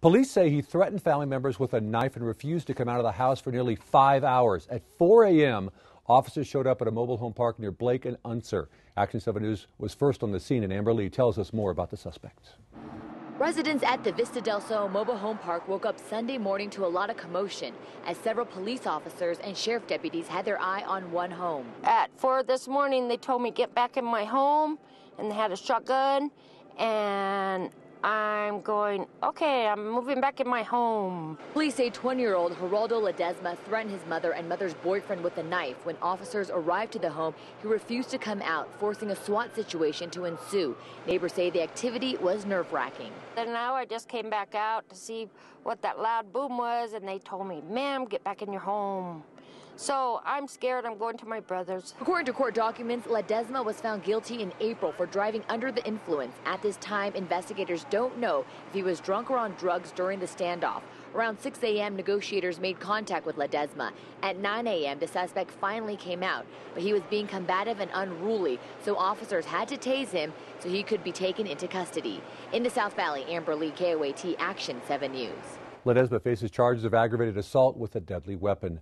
Police say he threatened family members with a knife and refused to come out of the house for nearly five hours. At 4 a.m., officers showed up at a mobile home park near Blake and Unser. Action 7 News was first on the scene, and Amber Lee tells us more about the suspects. Residents at the Vista del Sol mobile home park woke up Sunday morning to a lot of commotion as several police officers and sheriff deputies had their eye on one home. At 4 this morning, they told me get back in my home and they had a shotgun and I'm going, okay, I'm moving back in my home. Police say 20 year old Geraldo Ledesma threatened his mother and mother's boyfriend with a knife. When officers arrived to the home, he refused to come out, forcing a SWAT situation to ensue. Neighbors say the activity was nerve wracking. Then now I just came back out to see what that loud boom was, and they told me, ma'am, get back in your home. So I'm scared I'm going to my brother's. According to court documents, Ledesma was found guilty in April for driving under the influence. At this time, investigators don't know if he was drunk or on drugs during the standoff. Around 6 a.m., negotiators made contact with Ledesma. At 9 a.m., the suspect finally came out, but he was being combative and unruly, so officers had to tase him so he could be taken into custody. In the South Valley, Amber Lee, KOAT Action 7 News. Ledesma faces charges of aggravated assault with a deadly weapon.